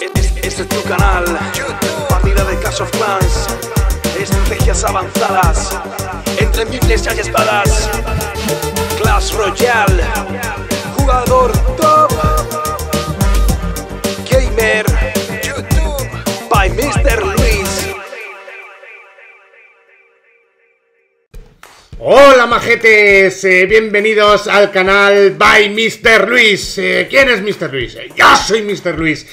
Este, es tu canal, partida de Clash of Clans, estrategias avanzadas, entre miles y espadas, Clash Royale, jugador Hola majetes, eh, bienvenidos al canal by Mr. Luis. Eh, ¿Quién es Mr. Luis? Eh, yo soy Mr. Luis.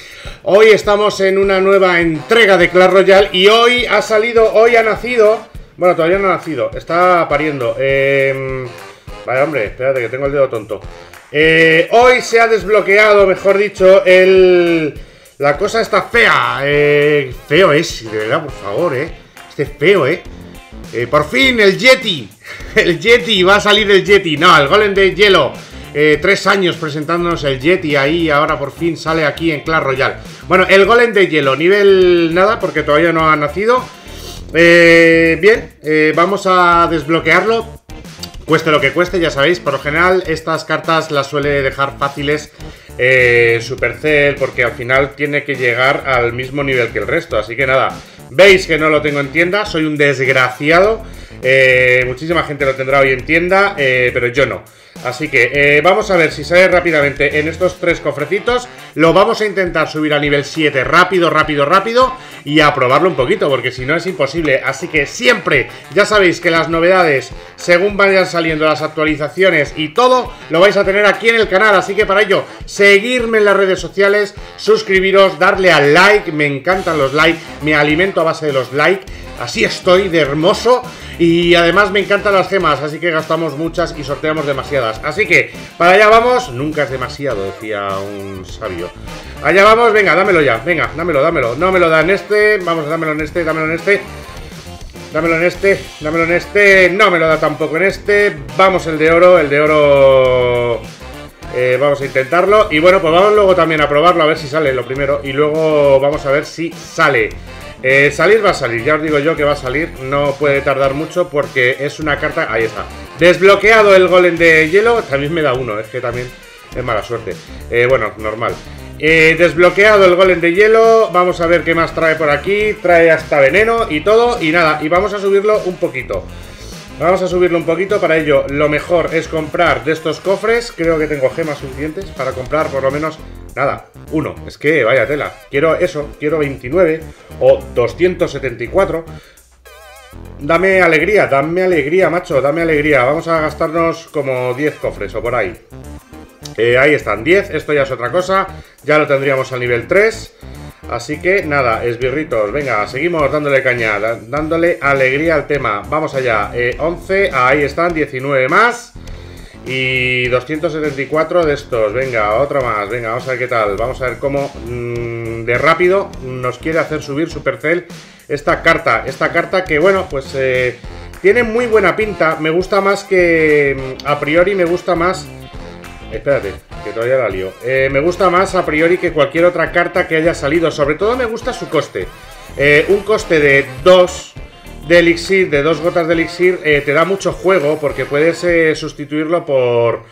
Hoy estamos en una nueva entrega de Clash Royale y hoy ha salido, hoy ha nacido, bueno todavía no ha nacido, está pariendo. Eh, vaya hombre, espérate que tengo el dedo tonto. Hoy se ha desbloqueado, mejor dicho, el... La cosa está fea. Feo es, de verdad, por favor, eh. Este feo, eh. Eh, por fin, el Yeti. El Yeti, va a salir el Yeti. No, el Golem de Hielo. Eh, tres años presentándonos el Yeti ahí. Ahora por fin sale aquí en Clash Royale. Bueno, el Golem de Hielo. Nivel nada, porque todavía no ha nacido. Eh, bien, vamos a desbloquearlo. Cueste lo que cueste, ya sabéis. Por lo general, estas cartas las suele dejar fáciles Supercell. Porque al final tiene que llegar al mismo nivel que el resto. Así que nada. Veis que no lo tengo en tienda, soy un desgraciado. Eh, muchísima gente lo tendrá hoy en tienda, eh, pero yo no. Así que eh, vamos a ver si sale rápidamente en estos tres cofrecitos. Lo vamos a intentar subir a nivel 7 rápido, rápido, rápido. Y a probarlo un poquito, porque si no es imposible. Así que siempre, ya sabéis que las novedades, según vayan saliendo las actualizaciones y todo, lo vais a tener aquí en el canal. Así que para ello, seguirme en las redes sociales, suscribiros, darle al like. Me encantan los likes, me alimento a base de los likes. Así estoy de hermoso. Y además me encantan las gemas, así que gastamos muchas y sorteamos demasiadas. Así que, para allá vamos. Nunca es demasiado, decía un sabio. Allá vamos, venga, dámelo ya. Venga, dámelo, dámelo. No me lo da en este. Vamos, dámelo en este, dámelo en este. Dámelo en este, dámelo en este. No me lo da tampoco en este. Vamos el de oro, el de oro. Eh, vamos a intentarlo. Y bueno, pues vamos luego también a probarlo, a ver si sale lo primero. Y luego vamos a ver si sale. Eh, salir va a salir, ya os digo yo que va a salir, no puede tardar mucho porque es una carta, ahí está, desbloqueado el golem de hielo, también me da uno, es que también es mala suerte, eh, bueno, normal. Eh, desbloqueado el golem de hielo, vamos a ver qué más trae por aquí, trae hasta veneno y todo, y nada, y vamos a subirlo un poquito. Vamos a subirlo un poquito, para ello lo mejor es comprar de estos cofres, creo que tengo gemas suficientes para comprar por lo menos Nada, uno. Es que vaya tela. Quiero eso, quiero 29 o 274. Dame alegría, dame alegría, macho, dame alegría. Vamos a gastarnos como 10 cofres o por ahí. Eh, ahí están, 10. Esto ya es otra cosa. Ya lo tendríamos al nivel 3. Así que nada, esbirritos, venga, seguimos dándole caña, dándole alegría al tema. Vamos allá, eh, 11, ahí están, 19 más. Y 274 de estos. Venga, otro más. Venga, vamos a ver qué tal. Vamos a ver cómo mmm, de rápido nos quiere hacer subir Supercell esta carta. Esta carta que, bueno, pues eh, tiene muy buena pinta. Me gusta más que... A priori me gusta más... Espérate, que todavía la lío. Eh, me gusta más a priori que cualquier otra carta que haya salido. Sobre todo me gusta su coste. Eh, un coste de 2 de elixir, de dos gotas de elixir, eh, te da mucho juego porque puedes sustituirlo por,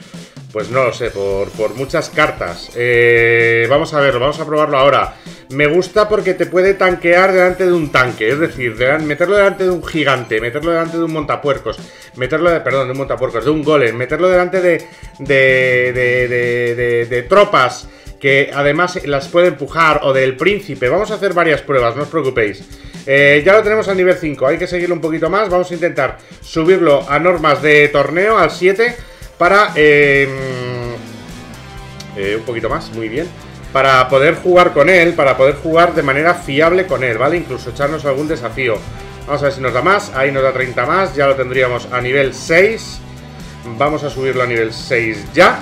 pues no lo sé, por, por muchas cartas. Eh, vamos a verlo, vamos a probarlo ahora. Me gusta porque te puede tanquear delante de un tanque, es decir, de, meterlo delante de un gigante, meterlo delante de un montapuercos, meterlo, de, perdón, de un montapuercos, de un golem, meterlo delante de, de, de, de, de, de tropas que además las puede empujar o del príncipe. Vamos a hacer varias pruebas, no os preocupéis. Eh, ya lo tenemos al nivel 5, hay que seguirlo un poquito más. Vamos a intentar subirlo a normas de torneo, al 7, para... Eh, eh, un poquito más, muy bien. Para poder jugar con él, para poder jugar de manera fiable con él, ¿vale? Incluso echarnos algún desafío. Vamos a ver si nos da más, ahí nos da 30 más, ya lo tendríamos a nivel 6. Vamos a subirlo a nivel 6 ya.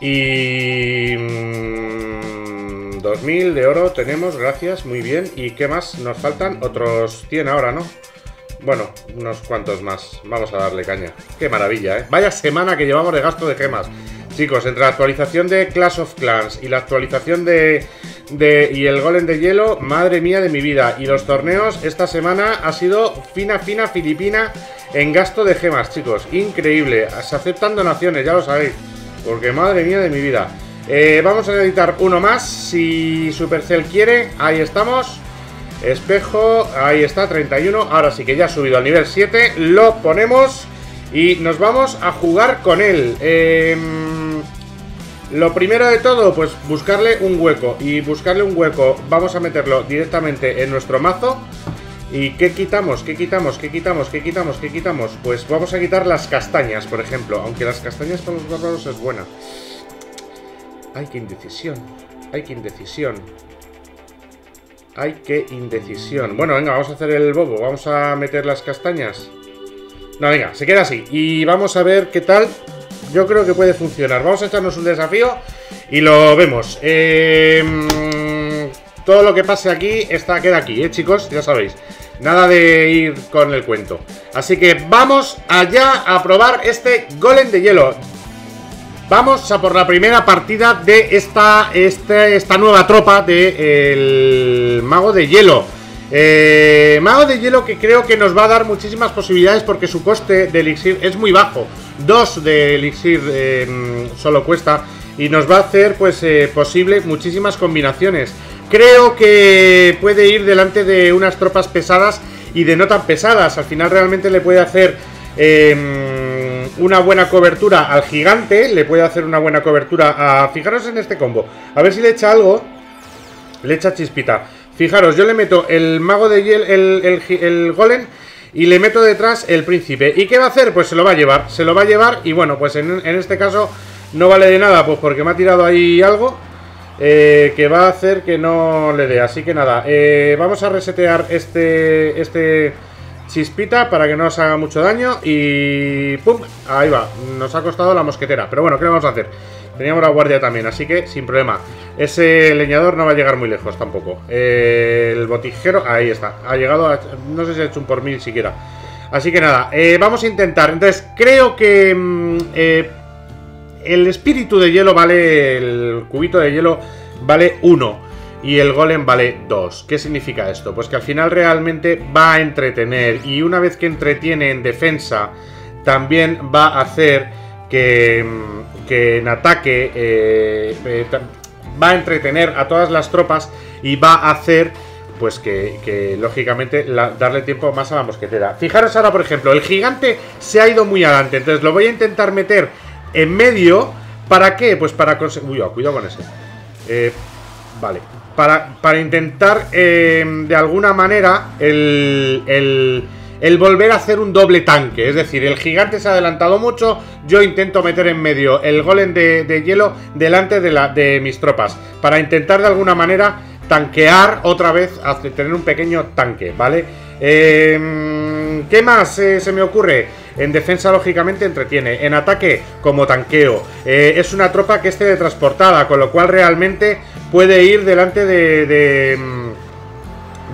Y... Mmm, 2000 de oro tenemos, gracias, muy bien. ¿Y qué más? Nos faltan otros 100 ahora, ¿no? Bueno, unos cuantos más. Vamos a darle caña. Qué maravilla, ¿eh? Vaya semana que llevamos de gasto de gemas. Chicos, entre la actualización de Clash of Clans y la actualización de, y el golem de hielo, madre mía de mi vida. Y los torneos, esta semana ha sido fina, fina, filipina en gasto de gemas, chicos. Increíble. Se aceptan donaciones, ya lo sabéis. Porque madre mía de mi vida. Eh, vamos a necesitar uno más, si Supercell quiere, ahí estamos. Espejo, ahí está, 31. Ahora sí que ya ha subido al nivel 7. Lo ponemos y nos vamos a jugar con él. Em, lo primero de todo, pues buscarle un hueco. Y buscarle un hueco, vamos a meterlo directamente en nuestro mazo. ¿Y qué quitamos? ¿Qué quitamos? ¿Qué quitamos? ¿Qué quitamos? ¿Qué quitamos? Pues vamos a quitar las castañas, por ejemplo. Aunque las castañas para los bárbaros es buena. Ay, qué indecisión. Ay, qué indecisión. Ay, qué indecisión. Bueno, venga, vamos a hacer el bobo. Vamos a meter las castañas. No, venga, se queda así. Y vamos a ver qué tal. Yo creo que puede funcionar. Vamos a echarnos un desafío y lo vemos. Em, todo lo que pase aquí está, queda aquí, ¿eh, chicos? Ya sabéis. Nada de ir con el cuento. Así que vamos allá a probar este golem de hielo. Vamos a por la primera partida de esta, este, esta nueva tropa de el Mago de Hielo. Eh, Mago de Hielo que creo que nos va a dar muchísimas posibilidades porque su coste de elixir es muy bajo. Dos de elixir em, solo cuesta y nos va a hacer pues eh, posible muchísimas combinaciones. Creo que puede ir delante de unas tropas pesadas y de no tan pesadas. Al final realmente le puede hacer... Una buena cobertura al gigante. Le puede hacer una buena cobertura a... Fijaros en este combo. A ver si le echa algo. Le echa chispita. Fijaros, yo le meto el mago de hiel, el, el, golem y le meto detrás el príncipe. ¿Y qué va a hacer? Pues se lo va a llevar. Se lo va a llevar y bueno, pues en, este caso no vale de nada, pues porque me ha tirado ahí algo eh, que va a hacer que no le dé. Así que nada, eh, vamos a resetear este, este chispita para que no nos haga mucho daño y ¡pum! Ahí va, nos ha costado la mosquetera, pero bueno, ¿qué vamos a hacer? Teníamos la guardia también, así que sin problema. Ese leñador no va a llegar muy lejos tampoco. el botijero, ahí está, ha llegado, a, no sé si ha hecho un por mil siquiera. Así que nada, eh, vamos a intentar. Entonces, creo que mm, eh, el espíritu de hielo vale, el cubito de hielo vale uno y el golem vale 2. ¿Qué significa esto? Pues que al final realmente va a entretener y una vez que entretiene en defensa, también va a hacer que, mm, en ataque eh, eh, va a entretener a todas las tropas y va a hacer pues que, lógicamente darle tiempo más a la mosquetera. Fijaros ahora, por ejemplo, el gigante se ha ido muy adelante, entonces lo voy a intentar meter en medio. ¿Para qué? Pues para conseguir... Uy, cuidado con ese. Eh, vale, para, intentar, em, de alguna manera, el, el, volver a hacer un doble tanque. Es decir, el gigante se ha adelantado mucho, yo intento meter en medio el golem de, hielo delante de, la, de mis tropas, para intentar de alguna manera tanquear otra vez, tener un pequeño tanque, ¿vale? Em, ¿Qué más eh, se me ocurre? En defensa, lógicamente, entretiene. En ataque, como tanqueo. Eh, es una tropa que esté transportada, con lo cual realmente puede ir delante de,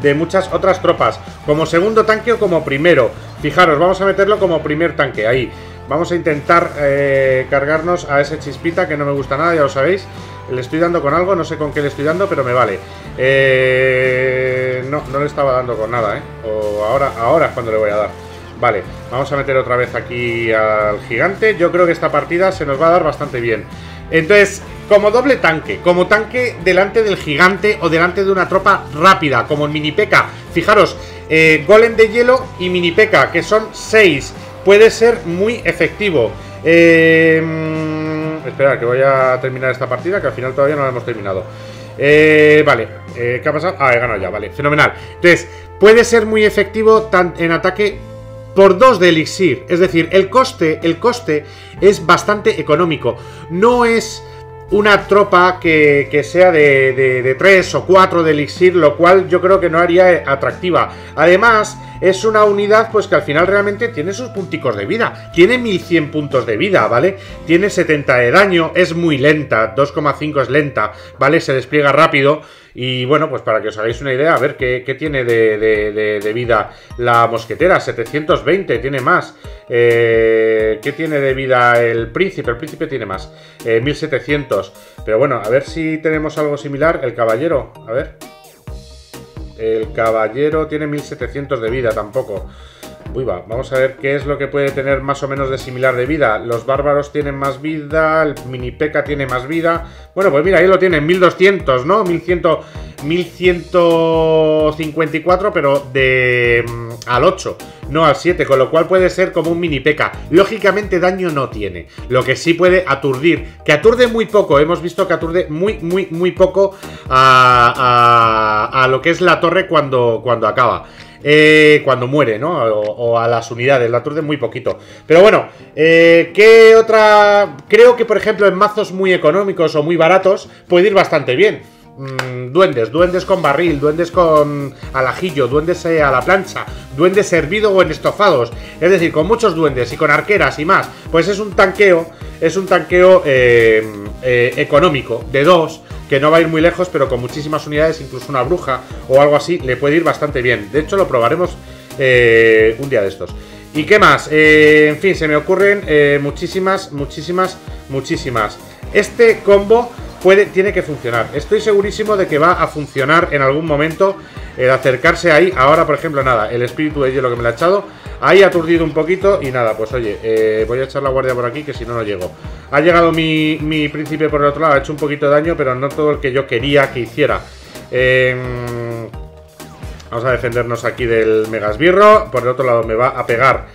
de, muchas otras tropas, como segundo tanque o como primero. Fijaros, vamos a meterlo como primer tanque, ahí. Vamos a intentar eh, cargarnos a ese chispita que no me gusta nada, ya lo sabéis. Le estoy dando con algo, no sé con qué le estoy dando, pero me vale. Eh, no, no le estaba dando con nada, ¿eh? O ahora, ahora es cuando le voy a dar. Vale, vamos a meter otra vez aquí al gigante. Yo creo que esta partida se nos va a dar bastante bien. Entonces, como doble tanque, como tanque delante del gigante o delante de una tropa rápida, como el mini P.K. Fijaros, eh, golem de hielo y mini P.K., que son 6. Puede ser muy efectivo. Eh, espera, que voy a terminar esta partida, que al final todavía no la hemos terminado. Eh, vale, eh, ¿qué ha pasado? Ah, he ganado ya, vale, fenomenal. Entonces, puede ser muy efectivo en ataque por 2 de elixir. Es decir, el coste, el coste es bastante económico. No es una tropa que, sea de, de, 3 o 4 de elixir, lo cual yo creo que no haría atractiva. Además, es una unidad pues que al final realmente tiene sus punticos de vida. Tiene 1100 puntos de vida, ¿vale? Tiene 70 de daño, es muy lenta, 2,5 es lenta, ¿vale? Se despliega rápido. Y bueno, pues para que os hagáis una idea, a ver qué, tiene de, vida la mosquetera. 720, tiene más. Eh, ¿Qué tiene de vida el príncipe? El príncipe tiene más. 1700. Eh, Pero bueno, a ver si tenemos algo similar. El caballero, a ver. El caballero tiene 1700 de vida tampoco. Vamos a ver qué es lo que puede tener más o menos de similar de vida. Los bárbaros tienen más vida, el mini P.E.K.K.A. tiene más vida. Bueno, pues mira, ahí lo tienen, 1200, ¿no? 1100, 1154, pero de mm, al 8, no al 7, con lo cual puede ser como un mini P.E.K.K.A. Lógicamente daño no tiene, lo que sí puede aturdir, que aturde muy poco, hemos visto que aturde muy, muy, muy poco a, a, a lo que es la torre cuando, cuando acaba. Eh, cuando muere, ¿no? O, a las unidades, la aturde muy poquito. Pero bueno, eh, ¿qué otra...? Creo que, por ejemplo, en mazos muy económicos o muy baratos puede ir bastante bien. Mm, duendes, duendes con barril, duendes con alajillo, duendes eh, a la plancha, duendes servido o en estofados. Es decir, con muchos duendes y con arqueras y más. Pues es un tanqueo, es un tanqueo económico de dos que no va a ir muy lejos, pero con muchísimas unidades, incluso una bruja o algo así, le puede ir bastante bien. De hecho, lo probaremos eh, un día de estos. ¿Y qué más? Eh, en fin, se me ocurren eh, muchísimas, muchísimas, muchísimas. Este combo puede, tiene que funcionar. Estoy segurísimo de que va a funcionar en algún momento el acercarse ahí. Ahora, por ejemplo, nada, el espíritu de hielo que me lo ha echado Ahí aturdido un poquito y nada, pues oye, eh, voy a echar la guardia por aquí que si no, no llego. Ha llegado mi, príncipe por el otro lado, ha hecho un poquito de daño, pero no todo el que yo quería que hiciera. Em, vamos a defendernos aquí del megasbirro. Por el otro lado me va a pegar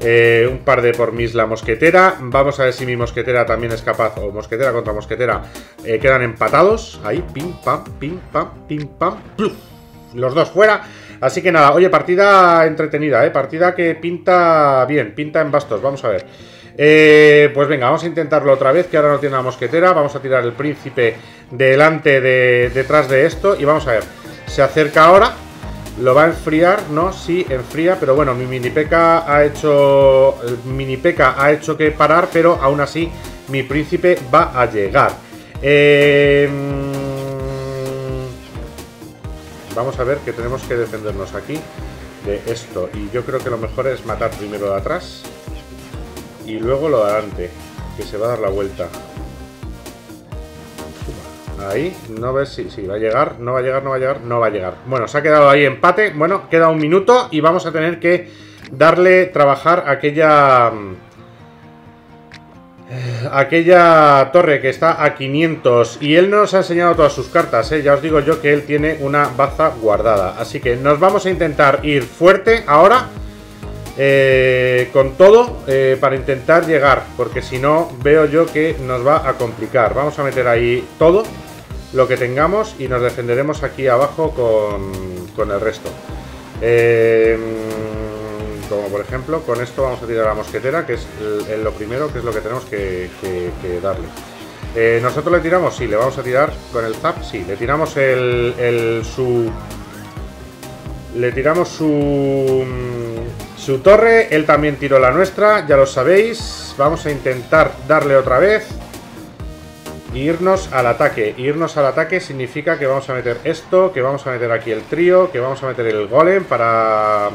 eh, un par de por mis la mosquetera. Vamos a ver si mi mosquetera también es capaz, o mosquetera contra mosquetera, eh, quedan empatados. Ahí, pim, pam, pim, pam, pim, pam. Los dos fuera. Así que nada, oye, partida entretenida, ¿eh? Partida que pinta bien, pinta en bastos, vamos a ver. Eh, pues venga, vamos a intentarlo otra vez, que ahora no tiene la mosquetera. Vamos a tirar el príncipe delante de, detrás de esto y vamos a ver. Se acerca ahora, lo va a enfriar, ¿no? Sí, enfría, pero bueno, mi mini peca ha hecho... Mini peca ha hecho que parar, pero aún así mi príncipe va a llegar. Eh... Vamos a ver que tenemos que defendernos aquí de esto. Y yo creo que lo mejor es matar primero de atrás y luego lo de adelante, que se va a dar la vuelta. Ahí, no ves si, si va a llegar, no va a llegar, no va a llegar, no va a llegar. Bueno, se ha quedado ahí empate. Bueno, queda un minuto y vamos a tener que darle trabajar aquella aquella torre que está a 500 y él no nos ha enseñado todas sus cartas, ¿eh? ya os digo yo que él tiene una baza guardada, así que nos vamos a intentar ir fuerte ahora eh, con todo eh, para intentar llegar, porque si no veo yo que nos va a complicar, vamos a meter ahí todo lo que tengamos y nos defenderemos aquí abajo con, con el resto. Eh, como por ejemplo con esto vamos a tirar la mosquetera, que es lo primero, que es lo que tenemos que, darle. Eh, ¿Nosotros le tiramos? Sí, le vamos a tirar con el zap, sí, le tiramos el, su... Le tiramos su... Su torre, él también tiró la nuestra, ya lo sabéis. Vamos a intentar darle otra vez. irnos al ataque. Irnos al ataque significa que vamos a meter esto, que vamos a meter aquí el trío, que vamos a meter el golem para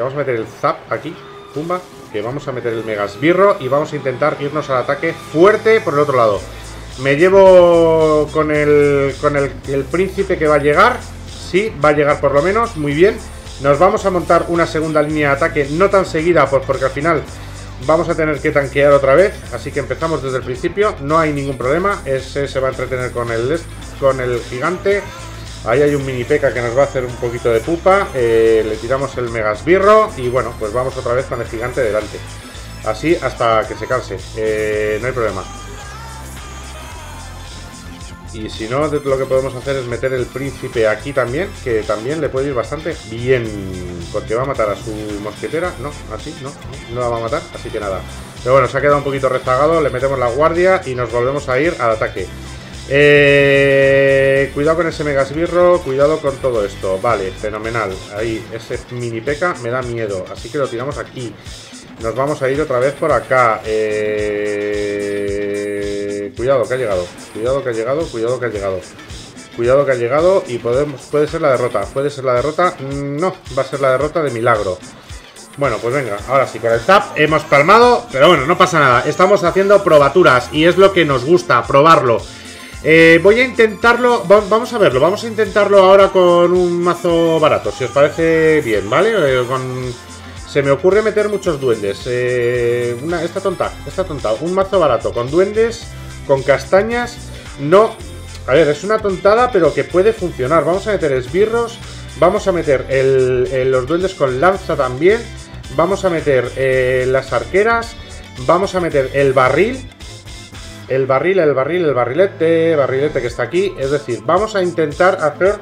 vamos a meter el zap aquí, pumba, que vamos a meter el megasbirro y vamos a intentar irnos al ataque fuerte por el otro lado. Me llevo con el, con el, el príncipe que va a llegar, sí, va a llegar por lo menos, muy bien. Nos vamos a montar una segunda línea de ataque, no tan seguida, pues porque al final vamos a tener que tanquear otra vez. Así que empezamos desde el principio, no hay ningún problema. Ese se va a entretener con el, con el gigante. Ahí hay un mini peca que nos va a hacer un poquito de pupa. Eh, le tiramos el megasbirro y bueno, pues vamos otra vez con el gigante delante. Así hasta que se canse. Eh, no hay problema. Y si no, lo que podemos hacer es meter el príncipe aquí también, que también le puede ir bastante bien. Porque va a matar a su mosquetera. No, así, no, no la va a matar, así que nada. Pero bueno, se ha quedado un poquito rezagado, le metemos la guardia y nos volvemos a ir al ataque. Eh, cuidado con ese megasbirro, cuidado con todo esto. Vale, fenomenal. Ahí, ese mini peca me da miedo. Así que lo tiramos aquí. Nos vamos a ir otra vez por acá. Eh, cuidado que ha llegado. Cuidado que ha llegado, cuidado que ha llegado. Cuidado que ha llegado y podemos, puede ser la derrota. Puede ser la derrota. No, va a ser la derrota de milagro. Bueno, pues venga, ahora sí, con el tap hemos palmado, pero bueno, no pasa nada. Estamos haciendo probaturas y es lo que nos gusta, probarlo. Eh, voy a intentarlo, vamos a verlo, vamos a intentarlo ahora con un mazo barato, si os parece bien, ¿vale? Eh, se me ocurre meter muchos duendes. Eh, una, esta tonta, esta tonta. Un mazo barato con duendes, con castañas. No. A ver, es una tontada, pero que puede funcionar. Vamos a meter esbirros. Vamos a meter los duendes con lanza también. Vamos a meter las arqueras. Vamos a meter el barril. El barril, el barril, el barrilete, barrilete que está aquí. Es decir, vamos a intentar hacer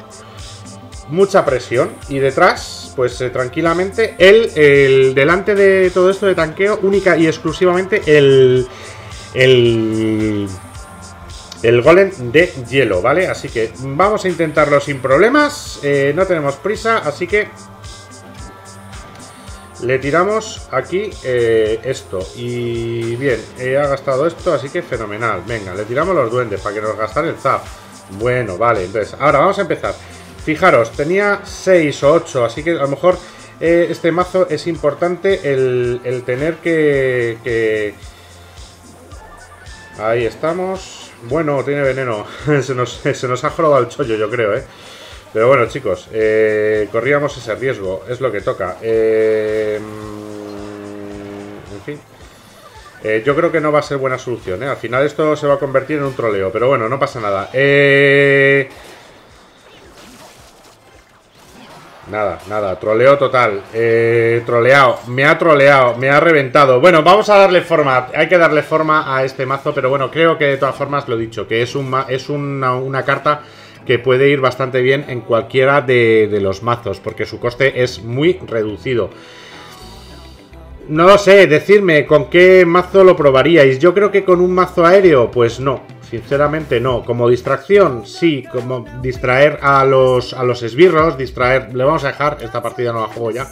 mucha presión. Y detrás, pues eh, tranquilamente, el, el, delante de todo esto de tanqueo, única y exclusivamente el, el, el golem de hielo, ¿vale? Así que vamos a intentarlo sin problemas. Eh, no tenemos prisa, así que le tiramos aquí eh, esto. Y bien, ha gastado esto, así que fenomenal. Venga, le tiramos los duendes para que nos gasten el zap. Bueno, vale, entonces, ahora vamos a empezar. Fijaros, tenía 6 o 8, así que a lo mejor eh, este mazo es importante el, tener que, Ahí estamos. Bueno, tiene veneno. se, nos, se nos ha jorobado el chollo, yo creo, ¿eh? Pero bueno, chicos, eh, corríamos ese riesgo, es lo que toca. Eh, en fin. yo creo que no va a ser buena solución, ¿eh? Al final esto se va a convertir en un troleo, pero bueno, no pasa nada. Eh... Nada, nada, troleo total. Eh, troleado, me ha troleado, me ha reventado. Bueno, vamos a darle forma. Hay que darle forma a este mazo, pero bueno, creo que de todas formas lo he dicho, que es, un es una, carta que puede ir bastante bien en cualquiera de, de los mazos, porque su coste es muy reducido. No lo sé, decirme con qué mazo lo probaríais. Yo creo que con un mazo aéreo, pues no. Sinceramente no. Como distracción, sí. Como distraer a los, a los esbirros, distraer... Le vamos a dejar, esta partida no la juego ya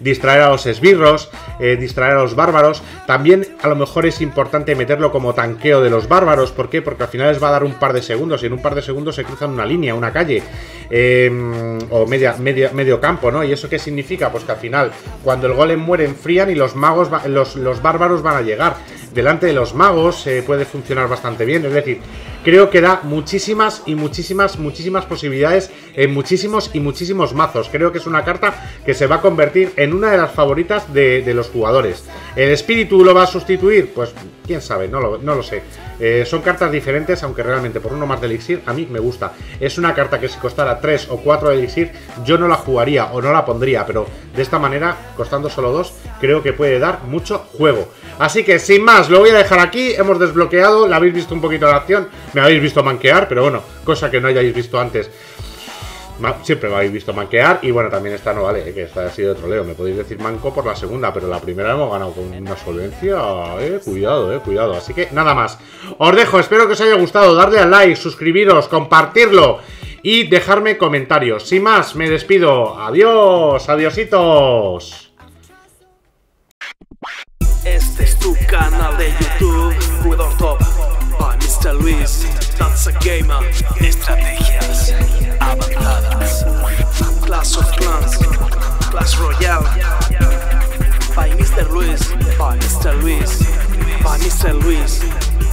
distraer a los esbirros, eh, distraer a los bárbaros. También a lo mejor es importante meterlo como tanqueo de los bárbaros. ¿Por qué? Porque al final les va a dar un par de segundos y en un par de segundos se cruzan una línea, una calle em, o media, medio campo, ¿no? ¿Y eso qué significa? Pues que al final cuando el golem muere enfrían y los magos, los, los bárbaros van a llegar. Delante de los magos se puede funcionar bastante bien, es decir, creo que da muchísimas y muchísimas, muchísimas posibilidades en muchísimos y muchísimos mazos. Creo que es una carta que se va a convertir en una de las favoritas de, los jugadores. ¿El espíritu lo va a sustituir? Pues quién sabe, no lo, no lo sé. Eh, son cartas diferentes, aunque realmente por uno más de elixir a mí me gusta. Es una carta que si costara 3 o 4 de elixir yo no la jugaría o no la pondría, pero de esta manera, costando solo 2, creo que puede dar mucho juego. Así que sin más, lo voy a dejar aquí, hemos desbloqueado, la habéis visto un poquito de acción, me habéis visto manquear, pero bueno, cosa que no hayáis visto antes. Siempre me habéis visto manquear y bueno, también esta no vale, que esta ha sido de troleo. Me podéis decir manco por la segunda, pero la primera hemos ganado con una solvencia. Eh, cuidado, eh, cuidado. Así que nada más. Os dejo, espero que os haya gustado. Darle al like, suscribiros, compartirlo y dejarme comentarios. Sin más, me despido. Adiós, adiositos. Tu canal de YouTube, Top, Mr. Luis, Gamer, estrategias avanzadas, of Clans, Clash Royale, by Mr. Luis, by Mr. Luis, by Mr. Luis.